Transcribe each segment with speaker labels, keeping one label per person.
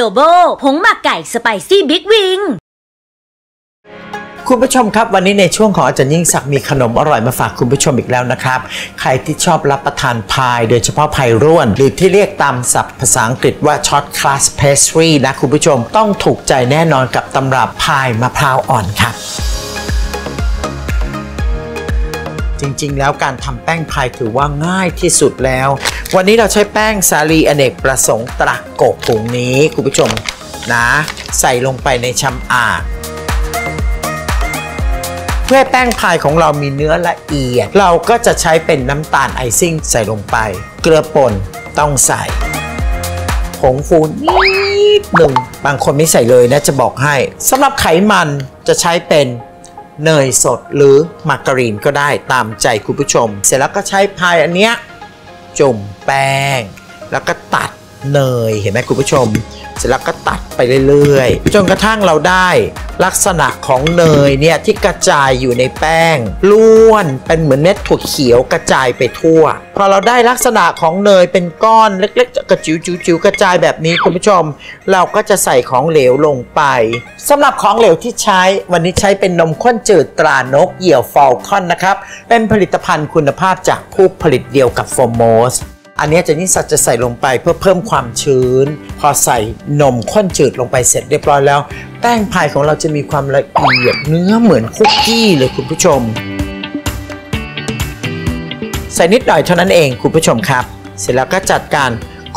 Speaker 1: โลโบผงหมักไก่ spicy big wing
Speaker 2: คุณผู้ชมครับวันนี้ในช่วงของอาจารย์ยิ่งศักดิ์มีขนมอร่อยมาฝากคุณผู้ชมอีกแล้วนะครับ ใครที่ชอบรับประทานพาย โดยเฉพาะพายร่วน หรือที่เรียกตามศัพท์ภาษาอังกฤษว่า shortcrust pastry นะคุณผู้ชมต้องถูกใจแน่นอนกับตำรับพายมะพร้าวอ่อนครับจริงๆ แล้วการทำแป้งพายถือว่าง่ายที่สุดแล้ว วันนี้เราใช้แป้งสาลีอเนกประสงค์ตรักกกถุงนี้คุณผู้ชมนะ ใส่ลงไปในชำอ่างเพื่อแป้งพายของเรามีเนื้อละเอียด เราก็จะใช้เป็นน้ำตาลไอซิ่งใส่ลงไป เกลือป่นต้องใส่ผงฟูนิดหนึ่งบางคนไม่ใส่เลยนะจะบอกให้สำหรับไขมันจะใช้เป็นเนยสดหรือมาการีนก็ได้ตามใจคุณผู้ชม เสร็จแล้วก็ใช้พายอันเนี้ย จุ่มแป้ง แล้วก็ตัด เนยเห็นไหมคุณผู้ชม เสร็จแล้วก็ตัดไปเรื่อยๆ จนกระทั่งเราได้ลักษณะของเนยเนี่ยที่กระจายอยู่ในแป้งล้วนเป็นเหมือนเม็ดถั่วเขียวกระจายไปทั่ว พอเราได้ลักษณะของเนยเป็นก้อนเล็กๆกระจิ๋วๆกระจายแบบนี้คุณผู้ชม เราก็จะใส่ของเหลวลงไปสำหรับของเหลวที่ใช้วันนี้ใช้เป็นนมข้นจืดตรานกเหยี่ยวฟอลคอนนะครับเป็นผลิตภัณฑ์คุณภาพจากผู้ผลิตเดียวกับโฟโมส อันนี้จนนี่สัตจะใส่ลงไปเพื่อเพิ่มความชื้น พอใส่นมข้นจืดลงไปเสร็จเรียบร้อยแล้ว แป้งพายของเราจะมีความละเอียดเนื้อเหมือนคุกกี้เลยคุณผู้ชม ใส่นิดหน่อยเท่านั้นเองคุณผู้ชมครับ เสร็จแล้วก็จัดการ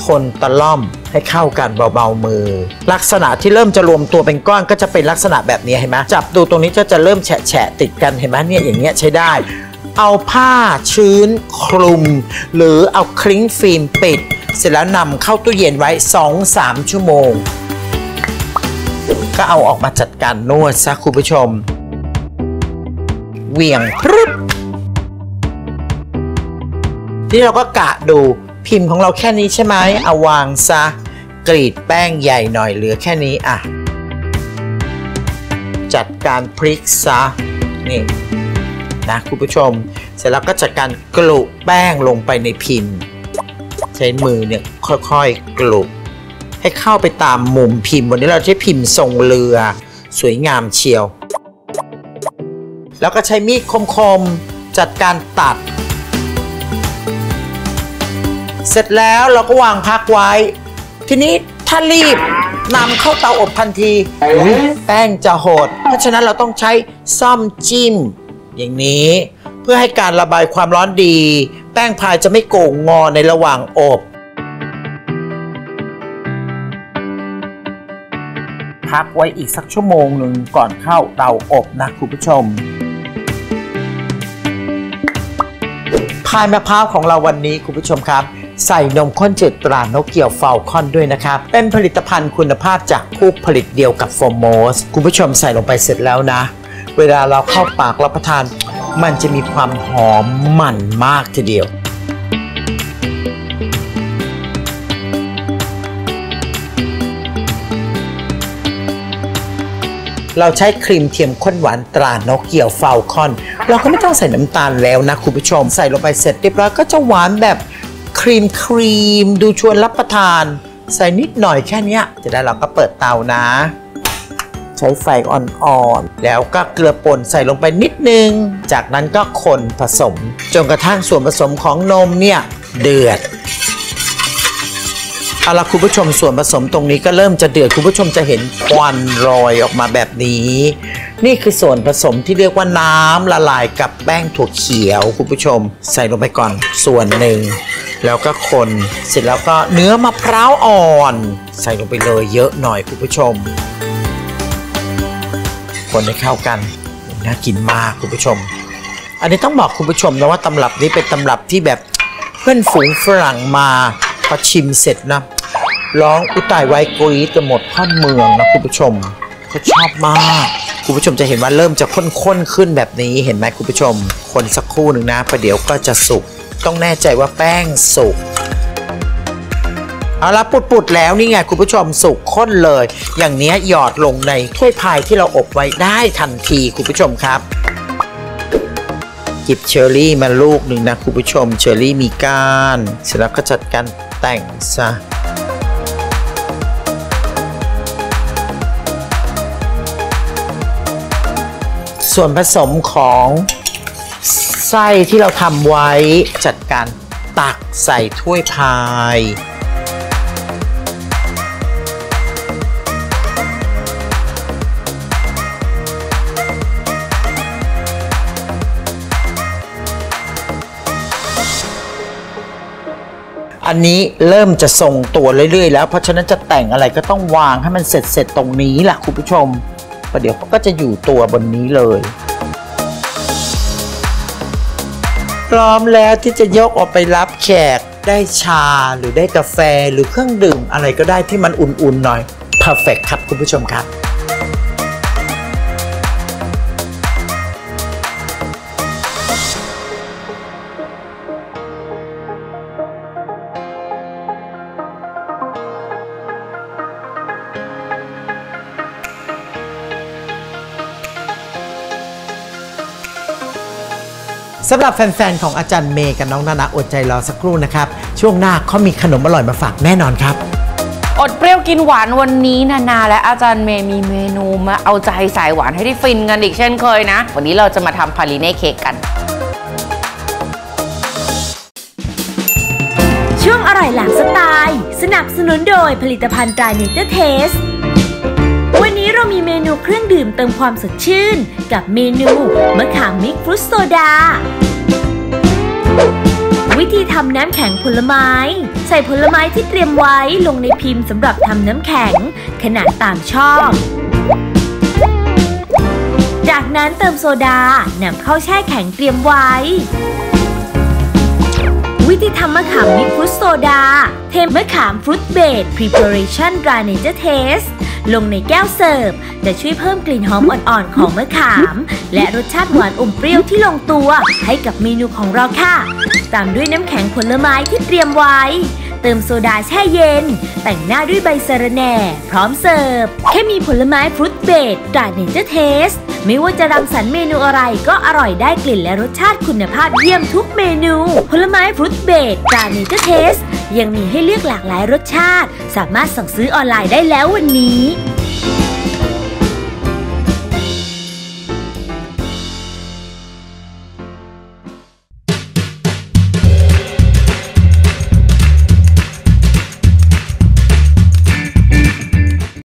Speaker 2: คนตะล่อมให้เข้ากันเบาๆมือ ลักษณะที่เริ่มจะรวมตัวเป็นก้อนก็จะเป็นลักษณะแบบนี้เห็นไหมจับดูตรงนี้ก็จะเริ่มแฉะๆติดกันเห็นไหมเนี่ยอย่างเงี้ยใช้ได้ เอาผ้าชื้นคลุม หรือเอาคลิ้งฟิล์มปิด เสร็จแล้วนำเข้าตู้เย็นไว้ 2-3 ชั่วโมง ก็เอาออกมาจัดการนวดซะคุณผู้ชม เหวี่ยงพรึบนี่เราก็กะดูพิมพ์ของเราแค่นี้ใช่ไหมเอาวางซะ กรีดแป้งใหญ่หน่อยเหลือแค่นี้อะ จัดการพลิกซะนี่ นะคุณผู้ชม เสร็จแล้วก็จัดการกลุแป้งลงไปในพิมพ์ ใช้มือเนี่ยค่อยๆกลุให้เข้าไปตามมุมพิมพ์วันนี้เราใช้พิมพ์ทรงเรือ สวยงามเชียว แล้วก็ใช้มีดคมๆ จัดการตัด เสร็จแล้วเราก็วางพักไว้ ทีนี้ถ้ารีบนำเข้าเตาอบทันที แป้งจะโหด เพราะฉะนั้นเราต้องใช้ซ่อมจิ้ม อย่างนี้เพื่อให้การระบายความร้อนดี แป้งพายจะไม่โก่งงอในระหว่างอบ พักไว้อีกสักชั่วโมงหนึ่งก่อนเข้าเตาอบนะคุณผู้ชม พายมะพร้าวของเราวันนี้คุณผู้ชมครับ ใส่นมข้นจืดตรานกเกี่ยวฟาลคอนด้วยนะครับ เป็นผลิตภัณฑ์คุณภาพจากผู้ผลิตเดียวกับโฟมโมสคุณผู้ชมใส่ลงไปเสร็จแล้วนะ เวลาเราเข้าปากรับประทาน มันจะมีความหอมมันมากทีเดียว เราใช้ครีมเทียมข้นหวานตรานกเกี่ยวฟาลคอน เราก็ไม่ต้องใส่น้ำตาลแล้วนะคุณผู้ชม ใส่ลงไปเสร็จเรียบร้อยก็จะหวานแบบครีมครีม ดูชวนรับประทาน ใส่นิดหน่อยแค่นี้จะได้เราก็เปิดเตานะ ใช้ไฟอ่อนๆ แล้วก็เกลือป่นใส่ลงไปนิดนึง จากนั้นก็คนผสม จนกระทั่งส่วนผสมของนมเนี่ย เดือดเอาละคุณผู้ชมส่วนผสมตรงนี้ก็เริ่มจะเดือดคุณผู้ชมจะเห็นควันลอยออกมาแบบนี้ นี่คือส่วนผสมที่เรียกว่าน้ำละลายกับแป้งถั่วเขียวคุณผู้ชม ใส่ลงไปก่อนส่วนหนึ่ง แล้วก็คนเสร็จแล้วก็เนื้อมะพร้าวอ่อน ใส่ลงไปเลยเยอะหน่อยคุณผู้ชม คนให้เข้ากันน่ากินมากคุณผู้ชม อันนี้ต้องบอกคุณผู้ชมนะว่าตำรับนี้เป็นตำรับที่แบบเพื่อนฝูงฝรั่งมาพอชิมเสร็จนะร้องอุตายไวายกรีดกันหมดข้อนเมืองนะคุณผู้ชมก็ชอบมากคุณผู้ชมจะเห็นว่าเริ่มจะข้นๆขึ้นแบบนี้เห็นไหมคุณผู้ชม คนสักครู่หนึ่งนะประเดี๋ยวก็จะสุก ต้องแน่ใจว่าแป้งสุก เอาละปุดๆแล้วนี่ไงคุณผู้ชมสุกข้นเลย อย่างนี้หยอดลงในถ้วยพายที่เราอบไว้ได้ทันทีคุณผู้ชมครับิบเชอร์รี่มาลูกหนึ่งนะคุณผู้ชมเชอร์รี่มีก้านเสร็จแล้วก็จัดการแต่งซะส่วนผสมของไส้ที่เราทำไว้จัดการตักใส่ถ้วยพาย อันนี้เริ่มจะทรงตัวเรื่อยๆ แล้ว เพราะฉะนั้นจะแต่งอะไรก็ต้องวางให้มันเสร็จเสร็จๆตรงนี้แหละคุณผู้ชมประเดี๋ยวก็จะอยู่ตัวบนนี้เลย พร้อมแล้วที่จะยกออกไปรับแขกได้ชาหรือได้กาแฟหรือเครื่องดื่มอะไรก็ได้ที่มันอุ่นๆหน่อย perfect ครับคุณผู้ชมครับ สำหรับแฟนๆของอาจารย์เมย์กับน้องนานาอดใจรอสักครู่นะครับ ช่วงหน้าเขามีขนมอร่อยมาฝากแน่นอนครับ
Speaker 3: อดเปรี้ยวกินหวานวันนี้นานาและอาจารย์เมย์มีเมนูมาเอาใจสายหวานให้ได้ฟินกันอีกเช่นเคยนะ วันนี้เราจะมาทำ praline เค้กกัน
Speaker 1: ช่วงอร่อยหลากสไตล์ สนับสนุนโดยผลิตภัณฑ์ตราเนเจอร์เทส ดื่มเติมความสดชื่น กับเมนูมะขาม mix fruit โซดา วิธีทำน้ำแข็งผลไม้ ใส่ผลไม้ที่เตรียมไว้ลงในพิมพ์สำหรับทำน้ำแข็ง ขนาดตามชอบ จากนั้นเติมโซดานำเข้าแช่แข็งเตรียมไว้วิธีทำมะขาม mix fruit โซดา เทมะขามฟรุตเบด Preparation Dry Nature Taste ลงในแก้วเสิร์ฟ จะช่วยเพิ่มกลิ่นหอมอ่อนๆของมะขาม และรสชาติหวานอมเปรี้ยวที่ลงตัว ให้กับเมนูของเราค่ะ ตามด้วยน้ำแข็งผลไม้ที่เตรียมไว้ เติมโซดาแช่เย็น แต่งหน้าด้วยใบสะระแหน่ พร้อมเสิร์ฟ แค่มีผลไม้ fruit base ตราเนเจอร์เทสไม่ว่าจะรังสรรค์เมนูอะไรก็อร่อยได้กลิ่นและรสชาติคุณภาพเยี่ยมทุกเมนู ผลไม้ fruit base ตราเนเจอร์เทส ยังมีให้เลือกหลากหลายรสชาติ สามารถสั่งซื้อออนไลน์ได้แล้ววันนี้